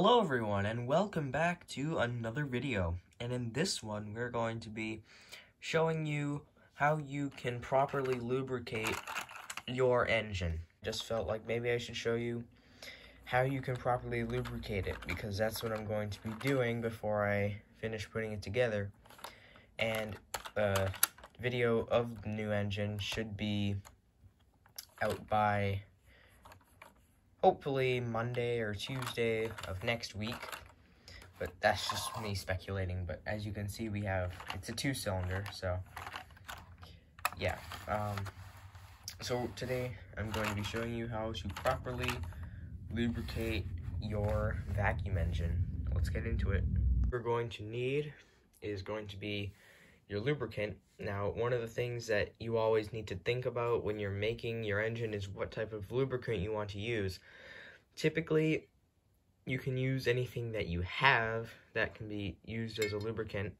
Hello everyone and welcome back to another video. And in this one we're going to be showing you how you can properly lubricate your engine. Just felt like maybe I should show you how you can properly lubricate it because that's what I'm going to be doing before I finish putting it together. And the video of the new engine should be out by hopefully Monday or Tuesday of next week. But that's just me speculating. But as you can see, we have, it's a two cylinder, so yeah. Um, so today I'm going to be showing you how to properly lubricate your vacuum engine. Let's get into it. What we're going to need is going to be your lubricant. Now, one of the things that you always need to think about when you're making your engine is what type of lubricant you want to use. Typically, you can use anything that you have that can be used as a lubricant.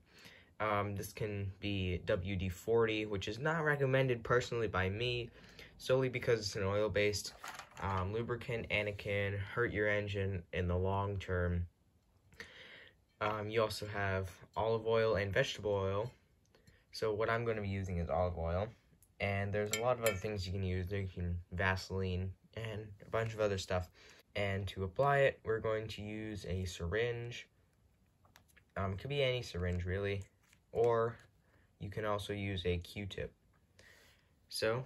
Um, this can be WD-40, which is not recommended personally by me, solely because it's an oil-based um, lubricant and it can hurt your engine in the long term. Um, you also have olive oil and vegetable oil, so what I'm going to be using is olive oil. And there's a lot of other things you can use. You can Vaseline and a bunch of other stuff. And to apply it, we're going to use a syringe. Um, could be any syringe, really. Or you can also use a Q-tip. So,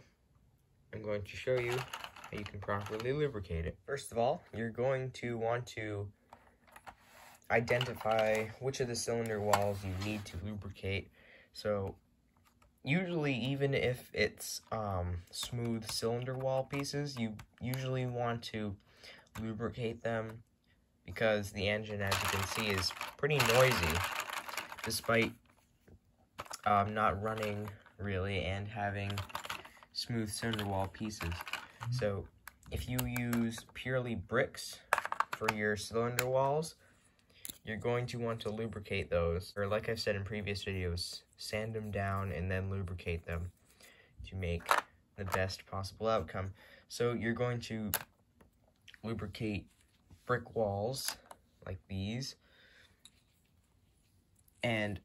I'm going to show you how you can properly lubricate it. First of all, you're going to want to identify which of the cylinder walls you need to lubricate so usually even if it's um, smooth cylinder wall pieces, you usually want to lubricate them because the engine, as you can see, is pretty noisy despite um, not running really and having smooth cylinder wall pieces. So if you use purely bricks for your cylinder walls, you're going to want to lubricate those, or like I've said in previous videos, sand them down and then lubricate them to make the best possible outcome. So you're going to lubricate brick walls like these, and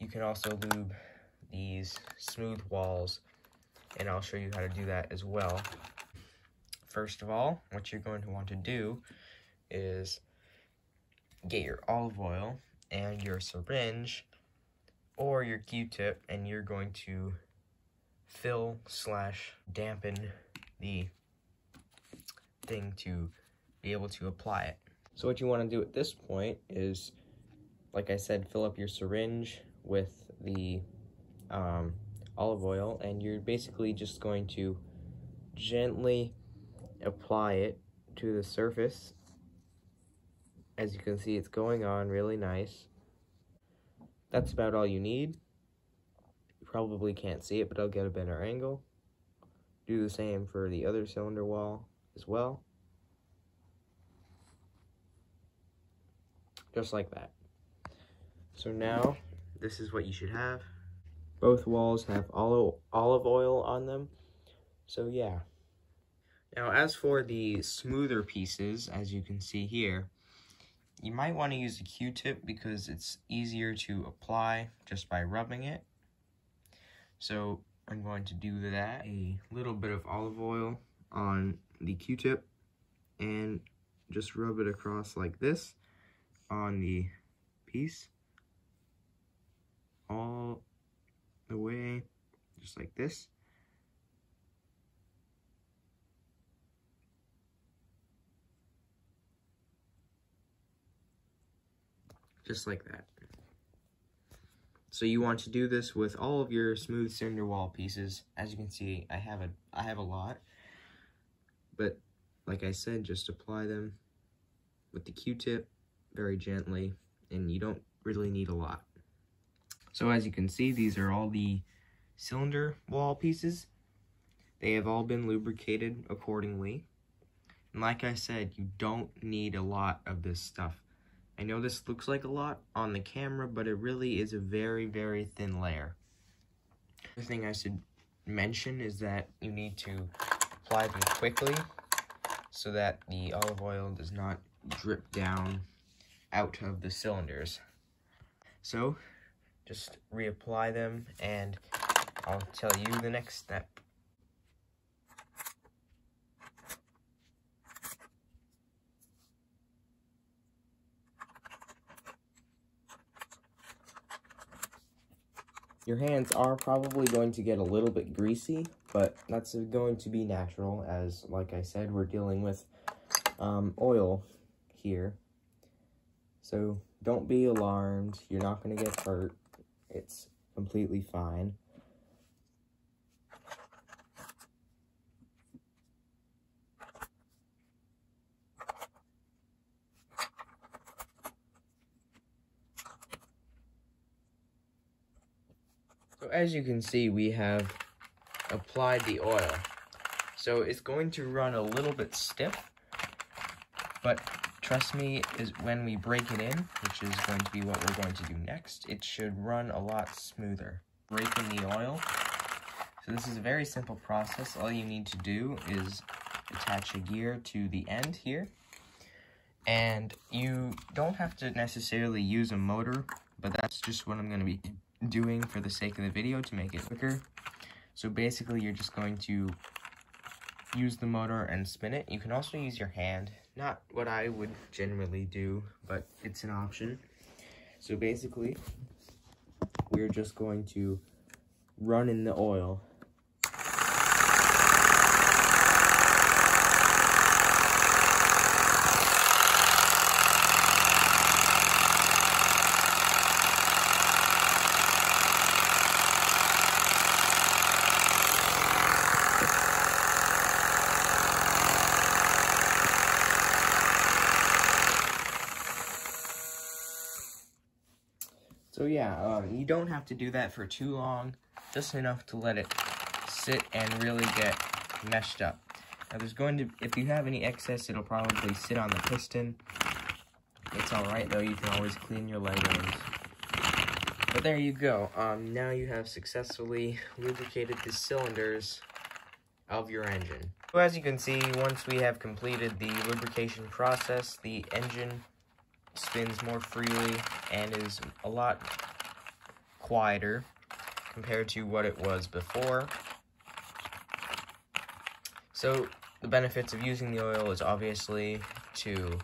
you can also lube these smooth walls, and I'll show you how to do that as well. First of all, what you're going to want to do is get your olive oil and your syringe or your Q-tip and you're going to fill slash dampen the thing to be able to apply it. So what you want to do at this point is, like I said, fill up your syringe with the um, olive oil and you're basically just going to gently apply it to the surface as you can see, it's going on really nice. That's about all you need. You probably can't see it, but I'll get a better angle. Do the same for the other cylinder wall as well. Just like that. So now, this is what you should have. Both walls have olive oil on them. So yeah. Now as for the smoother pieces, as you can see here, you might want to use a Q-tip because it's easier to apply just by rubbing it. So I'm going to do that. A little bit of olive oil on the Q-tip and just rub it across like this on the piece all the way just like this just like that. So you want to do this with all of your smooth cylinder wall pieces. As you can see, I have a I have a lot. But like I said, just apply them with the Q-tip very gently and you don't really need a lot. So as you can see, these are all the cylinder wall pieces. They have all been lubricated accordingly. And like I said, you don't need a lot of this stuff. I know this looks like a lot on the camera, but it really is a very, very thin layer. The thing I should mention is that you need to apply them quickly so that the olive oil does not drip down out of the cylinders. So just reapply them and I'll tell you the next step. Your hands are probably going to get a little bit greasy, but that's going to be natural as, like I said, we're dealing with um, oil here. So don't be alarmed. You're not going to get hurt. It's completely fine. As you can see, we have applied the oil. So it's going to run a little bit stiff, but trust me, is when we break it in, which is going to be what we're going to do next, it should run a lot smoother. Break in the oil. So this is a very simple process. All you need to do is attach a gear to the end here. And you don't have to necessarily use a motor, but that's just what I'm going to be doing for the sake of the video to make it quicker. So basically, you're just going to use the motor and spin it. You can also use your hand. Not what I would generally do, but it's an option. So basically, we're just going to run in the oil So yeah, um, you don't have to do that for too long, just enough to let it sit and really get meshed up. Now there's going to, if you have any excess, it'll probably sit on the piston. It's alright though, you can always clean your Legos. But there you go, um, now you have successfully lubricated the cylinders of your engine. So as you can see, once we have completed the lubrication process, the engine spins more freely and is a lot quieter compared to what it was before. So the benefits of using the oil is obviously to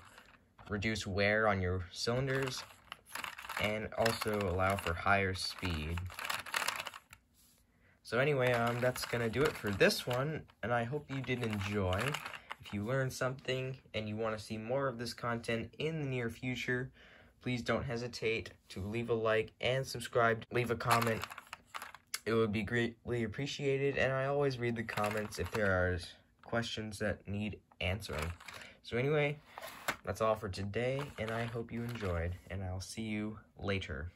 reduce wear on your cylinders and also allow for higher speed. So anyway, um, that's going to do it for this one, and I hope you did enjoy. If you learned something and you want to see more of this content in the near future, please don't hesitate to leave a like and subscribe. Leave a comment. It would be greatly appreciated, and I always read the comments if there are questions that need answering. So anyway, that's all for today, and I hope you enjoyed, and I'll see you later.